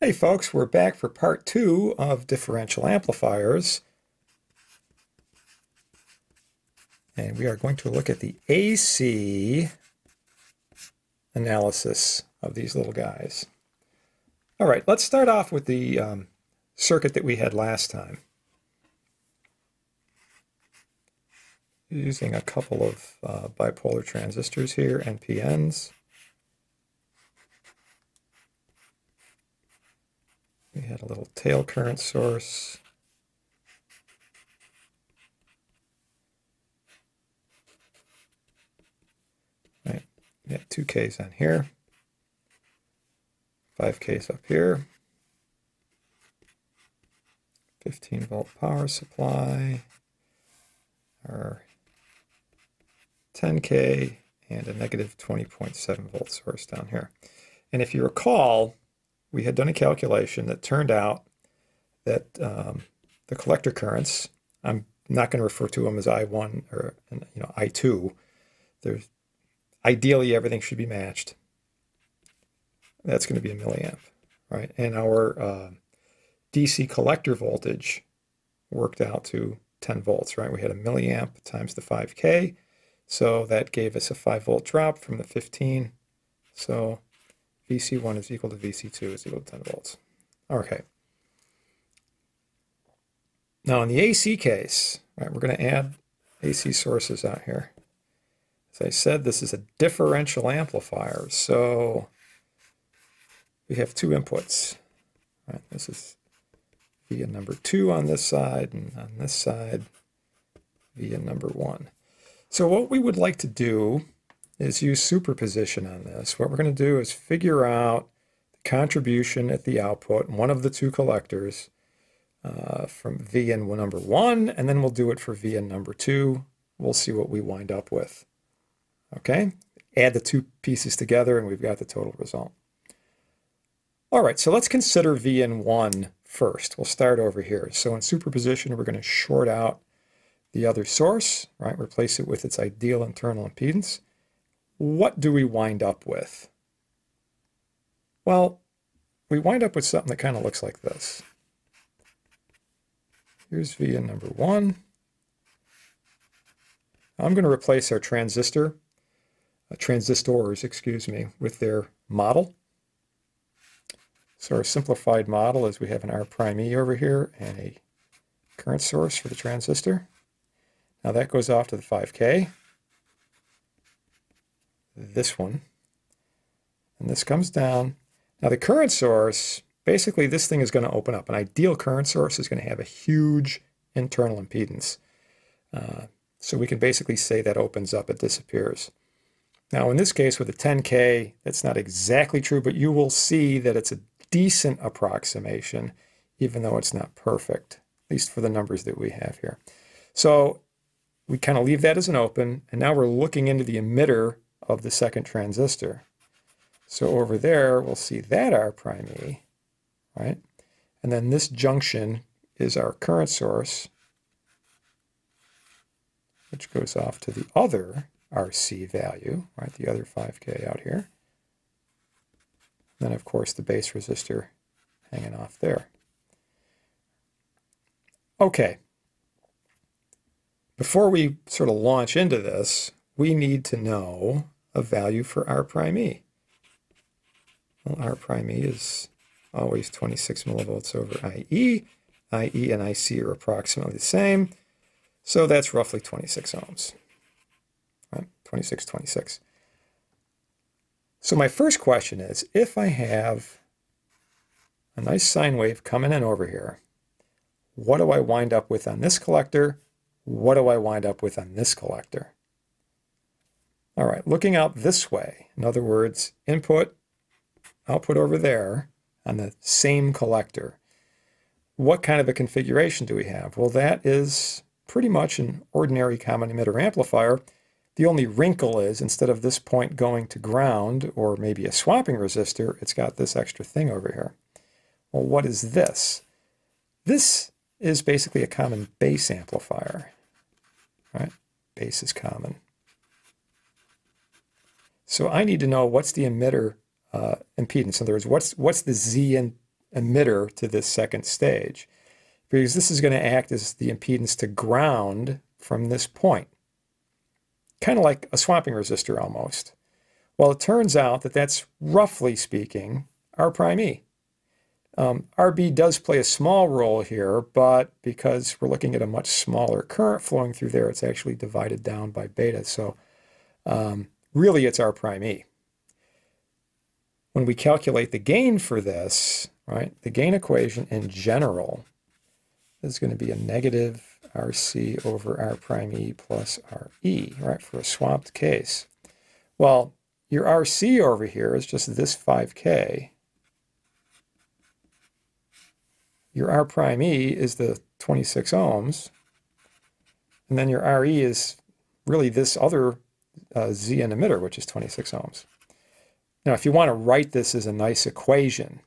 Hey folks, we're back for part two of differential amplifiers. And we are going to look at the AC analysis of these little guys. All right, let's start off with the um, circuit that we had last time. Using a couple of uh, bipolar transistors here, NPNs. We had a little tail current source. Right, we got two Ks on here, five Ks up here, 15 volt power supply, our 10K, and a negative 20.7 volt source down here. And if you recall, we had done a calculation that turned out that um, the collector currents, I'm not going to refer to them as I1 or you know I2. There's ideally everything should be matched. That's going to be a milliamp, right? And our uh, DC collector voltage worked out to 10 volts, right? We had a milliamp times the 5K. So that gave us a 5 volt drop from the 15. So VC1 is equal to VC2 is equal to 10 volts. Okay. Now in the AC case, right, we're going to add AC sources out here. As I said, this is a differential amplifier, so we have two inputs. Right, this is VN number two on this side, and on this side, VN number one. So what we would like to do is use superposition on this. What we're going to do is figure out the contribution at the output, one of the two collectors, uh, from VN number one, and then we'll do it for VN number two. We'll see what we wind up with. Okay, add the two pieces together and we've got the total result. All right, so let's consider VN1 first. We'll start over here. So in superposition, we're going to short out the other source, right? Replace it with its ideal internal impedance what do we wind up with? Well, we wind up with something that kind of looks like this. Here's V VN number one. I'm going to replace our transistor, uh, transistors, excuse me, with their model. So our simplified model is we have an R prime E over here and a current source for the transistor. Now that goes off to the 5K this one. And this comes down. Now the current source, basically this thing is going to open up. An ideal current source is going to have a huge internal impedance. Uh, so we can basically say that opens up, it disappears. Now in this case with a 10K, that's not exactly true, but you will see that it's a decent approximation, even though it's not perfect, at least for the numbers that we have here. So we kind of leave that as an open, and now we're looking into the emitter of the second transistor. So over there, we'll see that R prime E, right? And then this junction is our current source, which goes off to the other RC value, right? The other 5K out here. And then, of course, the base resistor hanging off there. Okay. Before we sort of launch into this, we need to know a value for R prime E. Well, R prime E is always 26 millivolts over IE. IE and IC are approximately the same. So that's roughly 26 ohms. Right? 26, 26. So my first question is, if I have a nice sine wave coming in over here, what do I wind up with on this collector? What do I wind up with on this collector? All right, looking out this way, in other words, input, output over there on the same collector. What kind of a configuration do we have? Well, that is pretty much an ordinary common emitter amplifier. The only wrinkle is instead of this point going to ground or maybe a swamping resistor, it's got this extra thing over here. Well, what is this? This is basically a common base amplifier, right? Base is common. So I need to know what's the emitter uh, impedance. In other words, what's what's the Z in emitter to this second stage because this is going to act as the impedance to ground from this point. Kind of like a swamping resistor almost. Well, it turns out that that's roughly speaking R prime E. Um, RB does play a small role here, but because we're looking at a much smaller current flowing through there, it's actually divided down by beta. So um, really it's R prime E. When we calculate the gain for this, right, the gain equation in general is going to be a negative RC over R prime E plus RE, right, for a swamped case. Well, your RC over here is just this 5K. Your R prime E is the 26 ohms. And then your RE is really this other uh, ZN emitter, which is 26 ohms. Now, if you want to write this as a nice equation,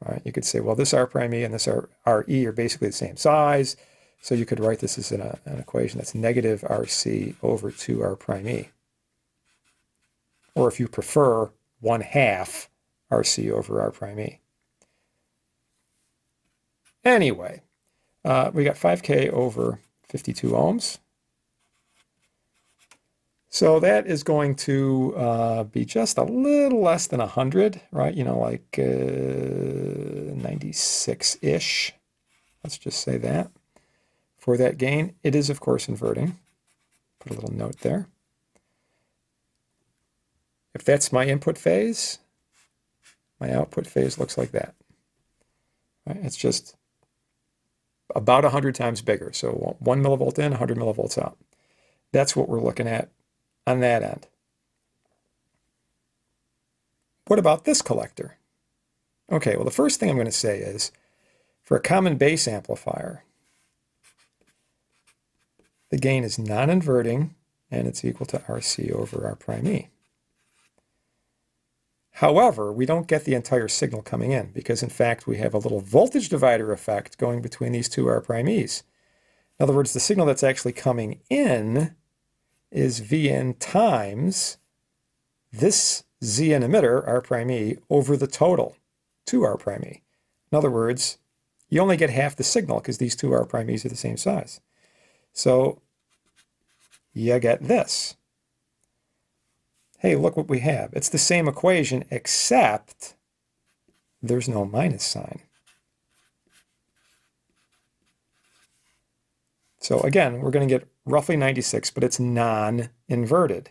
right, you could say, well, this R prime E and this R, RE are basically the same size. So you could write this as an, an equation that's negative RC over 2 R prime E. Or if you prefer, 1 half RC over R prime E. Anyway, uh, we got 5K over 52 ohms. So that is going to uh, be just a little less than 100, right? You know, like 96-ish. Uh, Let's just say that. For that gain, it is, of course, inverting. Put a little note there. If that's my input phase, my output phase looks like that. Right? It's just about 100 times bigger. So 1 millivolt in, 100 millivolts out. That's what we're looking at on that end. What about this collector? Okay, well, the first thing I'm going to say is for a common base amplifier, the gain is non-inverting and it's equal to RC over R prime E. However, we don't get the entire signal coming in because in fact we have a little voltage divider effect going between these two R prime E's. In other words, the signal that's actually coming in is Vn times this Zn emitter, R prime E, over the total, 2R prime E. In other words, you only get half the signal because these two R prime E's are the same size. So you get this. Hey, look what we have. It's the same equation except there's no minus sign. So again, we're going to get roughly 96, but it's non-inverted.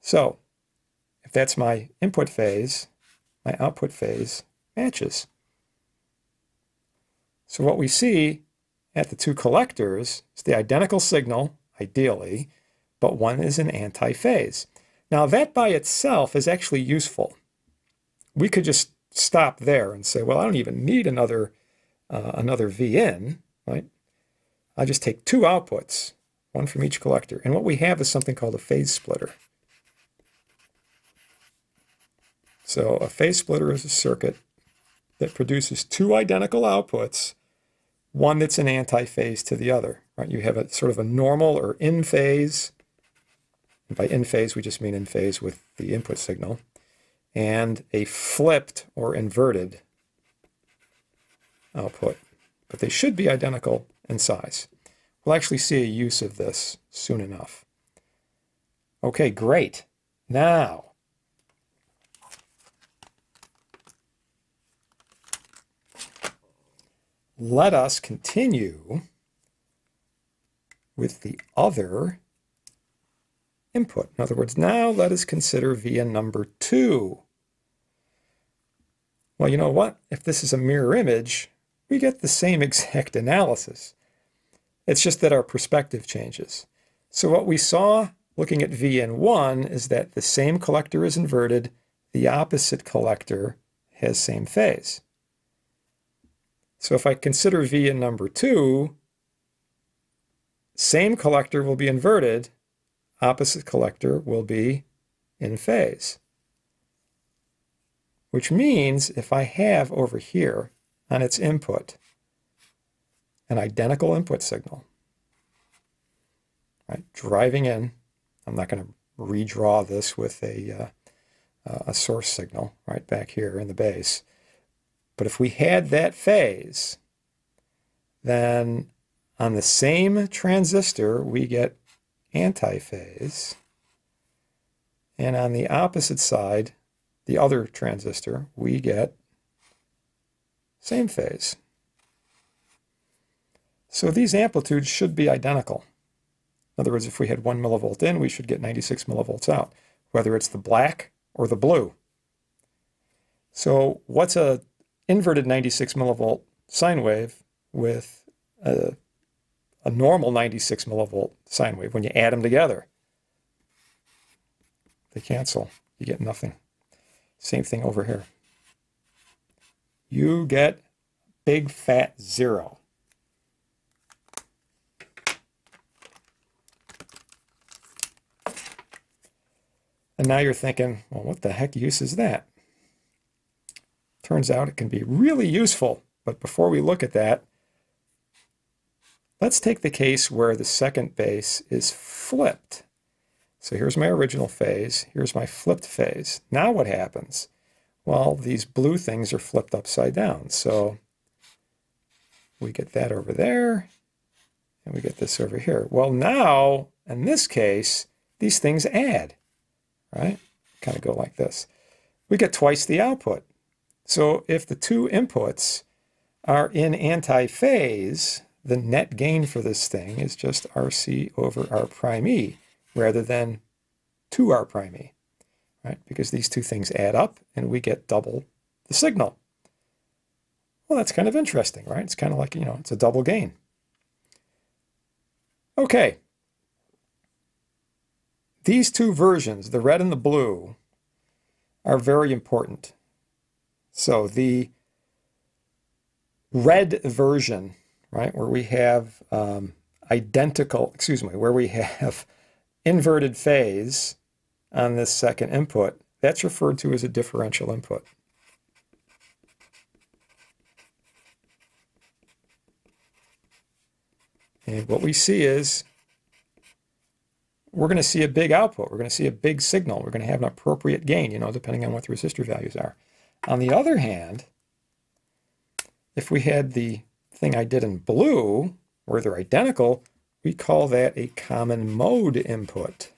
So if that's my input phase, my output phase matches. So what we see at the two collectors is the identical signal, ideally, but one is an anti-phase. Now that by itself is actually useful. We could just stop there and say, well, I don't even need another, uh, another V in, right? I just take two outputs, one from each collector. And what we have is something called a phase splitter. So a phase splitter is a circuit that produces two identical outputs, one that's an anti-phase to the other. Right? You have a sort of a normal or in phase. And by in phase, we just mean in phase with the input signal. And a flipped or inverted output. But they should be identical in size. We'll actually see a use of this soon enough. Okay, great. Now, let us continue with the other input. In other words, now let us consider VN number two. Well, you know what? If this is a mirror image, we get the same exact analysis. It's just that our perspective changes. So what we saw looking at VN1 is that the same collector is inverted, the opposite collector has same phase. So if I consider V number 2, same collector will be inverted, opposite collector will be in phase. Which means if I have over here on its input an identical input signal, right? Driving in, I'm not going to redraw this with a, uh, a source signal right back here in the base. But if we had that phase, then on the same transistor, we get antiphase. And on the opposite side, the other transistor, we get same phase. So these amplitudes should be identical. In other words, if we had 1 millivolt in, we should get 96 millivolts out, whether it's the black or the blue. So what's a inverted 96 millivolt sine wave with a, a normal 96 millivolt sine wave when you add them together? They cancel. You get nothing. Same thing over here. You get big fat zero. And now you're thinking, well, what the heck use is that? Turns out it can be really useful. But before we look at that, let's take the case where the second base is flipped. So here's my original phase. Here's my flipped phase. Now what happens? Well, these blue things are flipped upside down. So we get that over there, and we get this over here. Well, now, in this case, these things add right? Kind of go like this. We get twice the output. So if the two inputs are in antiphase, the net gain for this thing is just RC over R prime E rather than 2R prime E, right? Because these two things add up and we get double the signal. Well, that's kind of interesting, right? It's kind of like, you know, it's a double gain. Okay, these two versions, the red and the blue, are very important. So the red version, right, where we have um, identical, excuse me, where we have inverted phase on this second input, that's referred to as a differential input. And what we see is we're going to see a big output. We're going to see a big signal. We're going to have an appropriate gain, you know, depending on what the resistor values are. On the other hand, if we had the thing I did in blue, where they're identical, we call that a common mode input.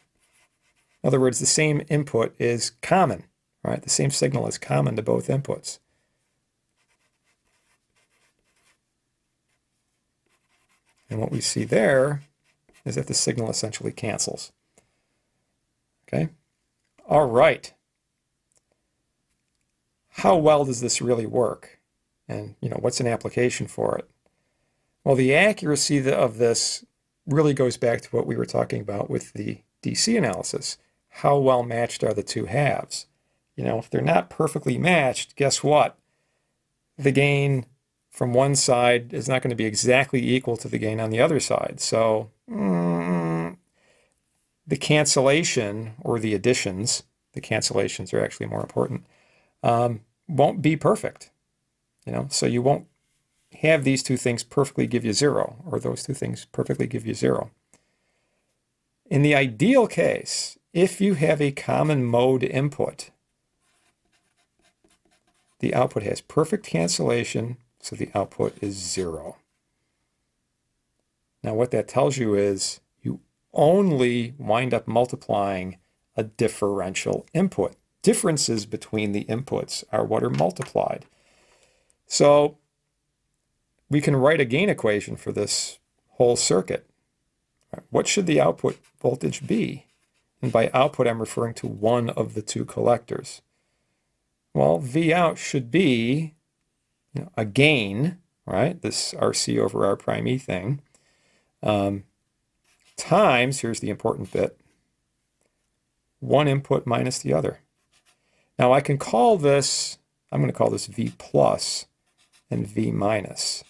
In other words, the same input is common, right? The same signal is common to both inputs. And what we see there is that the signal essentially cancels. Okay? All right. How well does this really work? And, you know, what's an application for it? Well, the accuracy of this really goes back to what we were talking about with the DC analysis. How well matched are the two halves? You know, if they're not perfectly matched, guess what? The gain from one side is not going to be exactly equal to the gain on the other side. So mm, the cancellation or the additions, the cancellations are actually more important, um, won't be perfect. You know, so you won't have these two things perfectly give you zero, or those two things perfectly give you zero. In the ideal case, if you have a common mode input, the output has perfect cancellation so the output is zero. Now what that tells you is you only wind up multiplying a differential input. Differences between the inputs are what are multiplied. So we can write a gain equation for this whole circuit. What should the output voltage be? And by output, I'm referring to one of the two collectors. Well, V out should be you know, a gain, right? This RC over R prime E thing, um, times, here's the important bit, one input minus the other. Now I can call this, I'm going to call this V plus and V minus.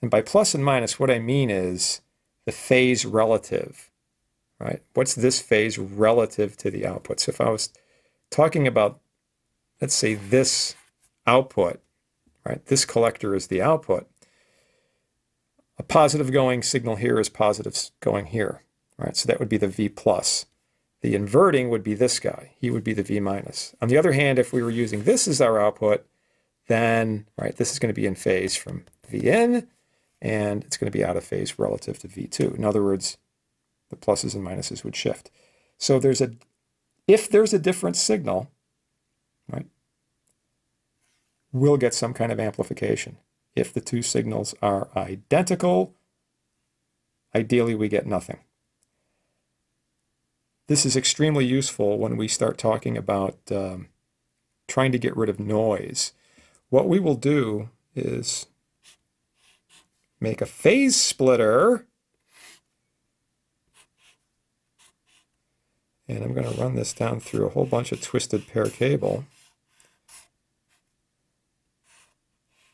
And by plus and minus, what I mean is the phase relative, right? What's this phase relative to the output? So if I was talking about, let's say this output, right? This collector is the output. A positive going signal here is positive going here, right? So that would be the V plus. The inverting would be this guy. He would be the V minus. On the other hand, if we were using this as our output, then, right, this is going to be in phase from V in, and it's going to be out of phase relative to V2. In other words, the pluses and minuses would shift. So there's a, if there's a different signal, right, we'll get some kind of amplification. If the two signals are identical, ideally we get nothing. This is extremely useful when we start talking about um, trying to get rid of noise. What we will do is make a phase splitter. And I'm going to run this down through a whole bunch of twisted pair cable.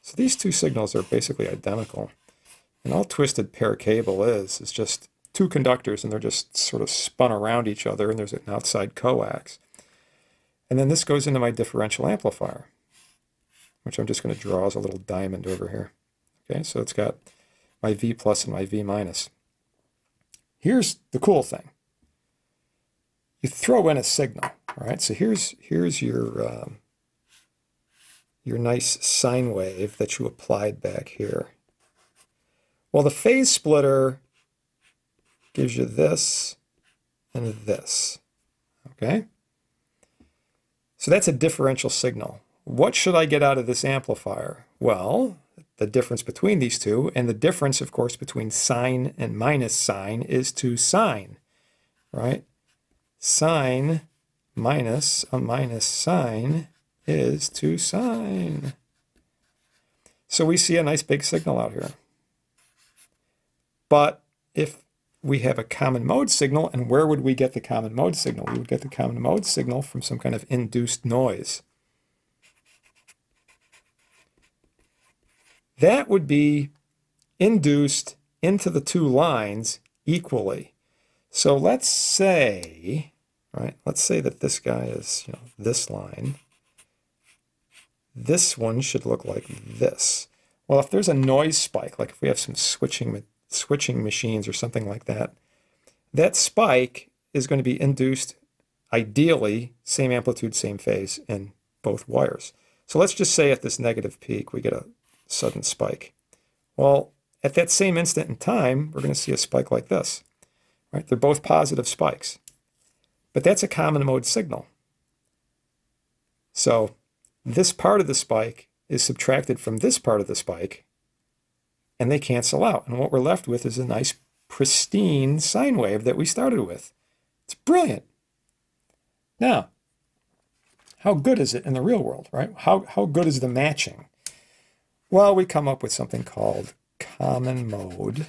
So these two signals are basically identical. And all twisted pair cable is, is just two conductors and they're just sort of spun around each other and there's an outside coax. And then this goes into my differential amplifier, which I'm just going to draw as a little diamond over here. Okay, so it's got my V plus and my V minus. Here's the cool thing. You throw in a signal, all right? So here's, here's your, um, your nice sine wave that you applied back here. Well, the phase splitter gives you this and this, okay? So that's a differential signal. What should I get out of this amplifier? Well, the difference between these two, and the difference, of course, between sine and minus sine is two sine, right? Sine minus a minus sine is two sine. So we see a nice big signal out here. But if we have a common mode signal, and where would we get the common mode signal? We would get the common mode signal from some kind of induced noise. That would be induced into the two lines equally. So let's say, right, let's say that this guy is, you know, this line. This one should look like this. Well, if there's a noise spike, like if we have some switching switching machines or something like that, that spike is going to be induced ideally same amplitude, same phase in both wires. So let's just say at this negative peak we get a sudden spike. Well, at that same instant in time, we're going to see a spike like this. Right? They're both positive spikes. But that's a common mode signal. So this part of the spike is subtracted from this part of the spike, and they cancel out. And what we're left with is a nice pristine sine wave that we started with. It's brilliant. Now, how good is it in the real world, right? How, how good is the matching? Well, we come up with something called common mode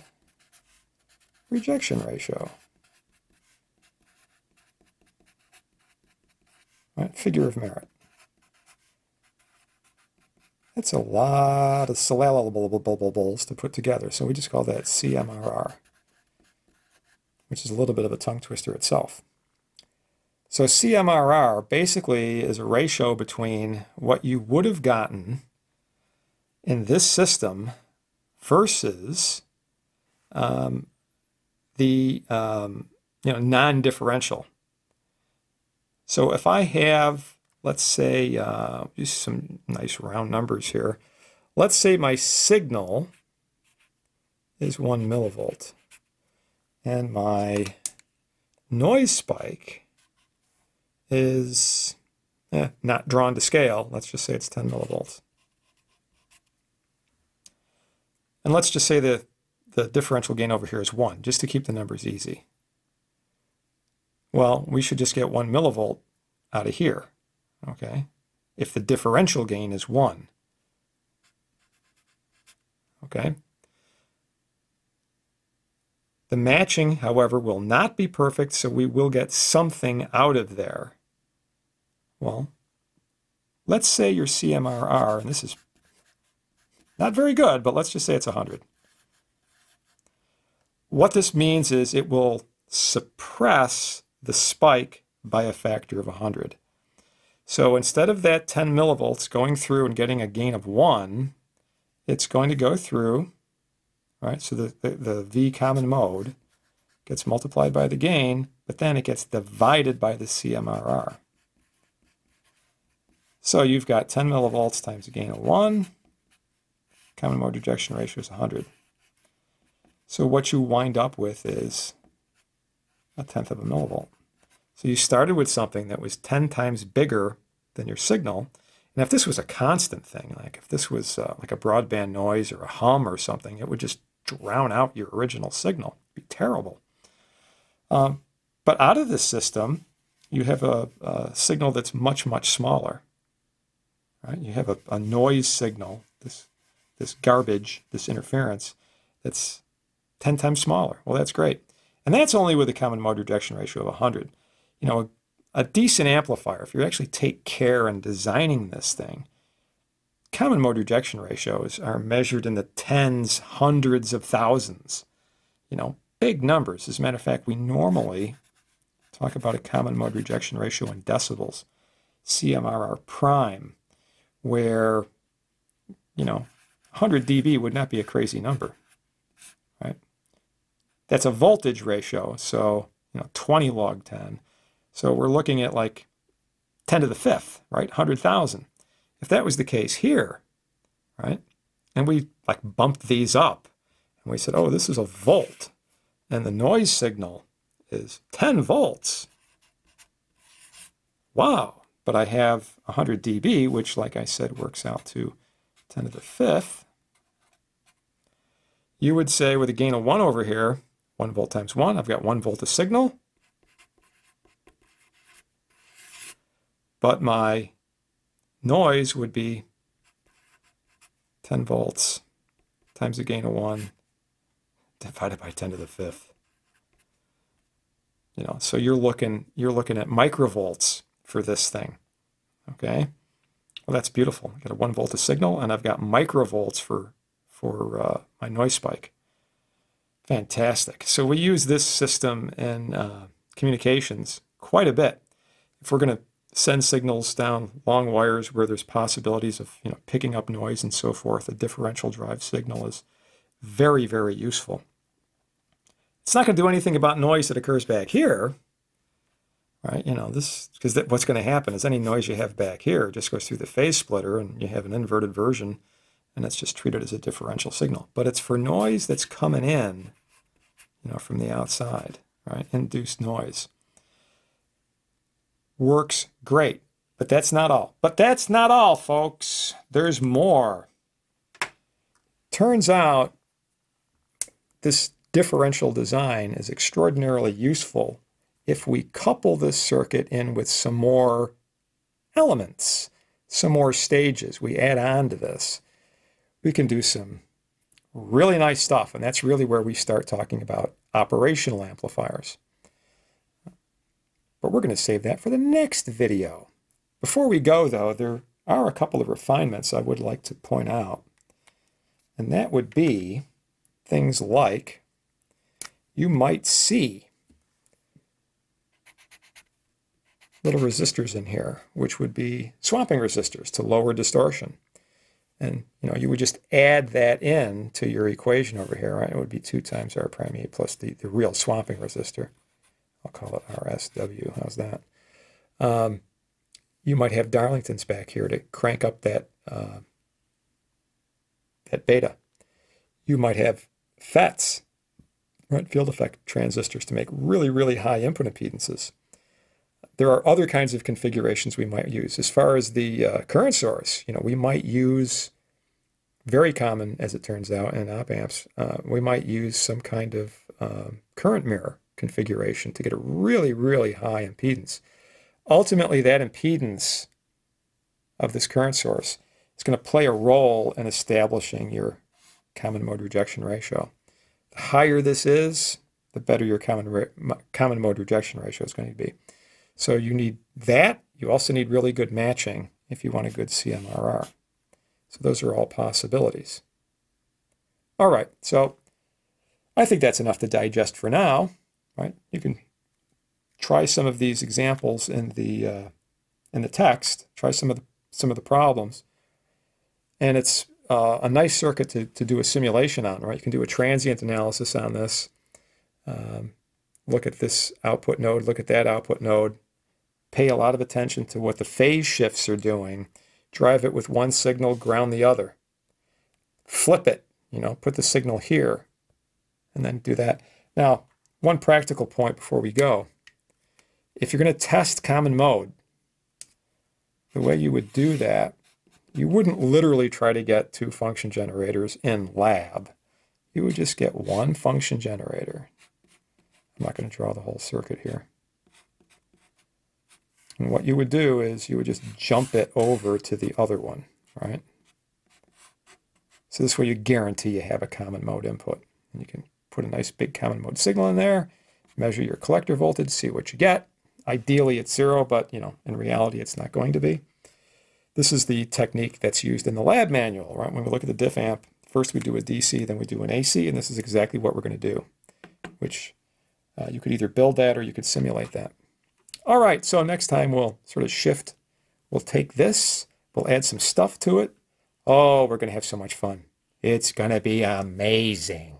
rejection ratio. Right, figure of merit. That's a lot of syllables to put together, so we just call that CMRR, which is a little bit of a tongue twister itself. So CMRR basically is a ratio between what you would have gotten in this system versus um, the um, you know non-differential. So if I have let's say, uh, use some nice round numbers here. Let's say my signal is one millivolt and my noise spike is eh, not drawn to scale. Let's just say it's 10 millivolts. And let's just say that the differential gain over here is 1, just to keep the numbers easy. Well, we should just get 1 millivolt out of here okay, if the differential gain is 1. Okay. The matching, however, will not be perfect, so we will get something out of there. Well, let's say your CMRR, and this is not very good, but let's just say it's 100. What this means is it will suppress the spike by a factor of 100. So instead of that 10 millivolts going through and getting a gain of 1, it's going to go through, right? So the, the, the V common mode gets multiplied by the gain, but then it gets divided by the CMRR. So you've got 10 millivolts times a gain of 1. Common mode rejection ratio is 100. So what you wind up with is a tenth of a millivolt. So you started with something that was 10 times bigger than your signal. And if this was a constant thing, like if this was uh, like a broadband noise or a hum or something, it would just drown out your original signal. It'd be terrible. Um, but out of this system, you have a, a, signal that's much, much smaller. Right? You have a, a noise signal, this, this garbage, this interference, that's 10 times smaller. Well, that's great. And that's only with a common mode rejection ratio of 100. You know, a, a decent amplifier, if you actually take care in designing this thing, common mode rejection ratios are measured in the tens, hundreds of thousands. You know, big numbers. As a matter of fact, we normally talk about a common mode rejection ratio in decibels, CMRR prime, where, you know, 100 dB would not be a crazy number? That's a voltage ratio, so, you know, 20 log 10. So we're looking at like 10 to the fifth, right? 100,000. If that was the case here, right, and we like bumped these up, and we said, oh, this is a volt, and the noise signal is 10 volts. Wow. But I have 100 dB, which, like I said, works out to 10 to the fifth. You would say with a gain of 1 over here, 1 volt times 1, I've got 1 volt of signal. But my noise would be 10 volts times a gain of 1 divided by 10 to the fifth. You know, so you're looking you're looking at microvolts for this thing. Okay, well that's beautiful. I got a one volt of signal, and I've got microvolts for for uh, my noise spike. Fantastic. So we use this system in uh, communications quite a bit. If we're going to send signals down long wires where there's possibilities of you know picking up noise and so forth, a differential drive signal is very very useful. It's not going to do anything about noise that occurs back here, right? You know, this, because what's going to happen is any noise you have back here just goes through the phase splitter and you have an inverted version and it's just treated as a differential signal. But it's for noise that's coming in, you know, from the outside, right? Induced noise. Works great, but that's not all. But that's not all, folks. There's more. Turns out this differential design is extraordinarily useful if we couple this circuit in with some more elements, some more stages. We add on to this. We can do some really nice stuff, and that's really where we start talking about operational amplifiers. But we're going to save that for the next video. Before we go, though, there are a couple of refinements I would like to point out. And that would be things like you might see little resistors in here, which would be swamping resistors to lower distortion. And you know, you would just add that in to your equation over here, right? It would be 2 times R prime E plus the, the real swamping resistor. I'll call it RSW. How's that? Um, you might have Darlingtons back here to crank up that, uh, that beta. You might have FETs right, field effect transistors to make really, really high input impedances. There are other kinds of configurations we might use. As far as the uh, current source, you know, we might use, very common as it turns out in op amps, uh, we might use some kind of um, current mirror configuration to get a really, really high impedance. Ultimately, that impedance of this current source is going to play a role in establishing your common mode rejection ratio. The higher this is, the better your common, common mode rejection ratio is going to be. So you need that. You also need really good matching if you want a good CMRR. So those are all possibilities. All right, so I think that's enough to digest for now, right? You can try some of these examples in the uh, in the text. Try some of the some of the problems, and it's uh, a nice circuit to, to do a simulation on, right? You can do a transient analysis on this. Um, look at this output node, look at that output node, pay a lot of attention to what the phase shifts are doing. Drive it with one signal, ground the other. Flip it, you know, put the signal here, and then do that. Now, one practical point before we go. If you're going to test common mode, the way you would do that, you wouldn't literally try to get two function generators in lab. You would just get one function generator. I'm not going to draw the whole circuit here. And what you would do is you would just jump it over to the other one, right? So this way you guarantee you have a common mode input. And you can put a nice big common mode signal in there, measure your collector voltage, see what you get. Ideally it's zero, but you know, in reality it's not going to be. This is the technique that's used in the lab manual, right? When we look at the diff amp, first we do a DC, then we do an AC, and this is exactly what we're going to do, which uh, you could either build that or you could simulate that. All right, so next time we'll sort of shift. We'll take this, we'll add some stuff to it. Oh, we're going to have so much fun. It's going to be amazing.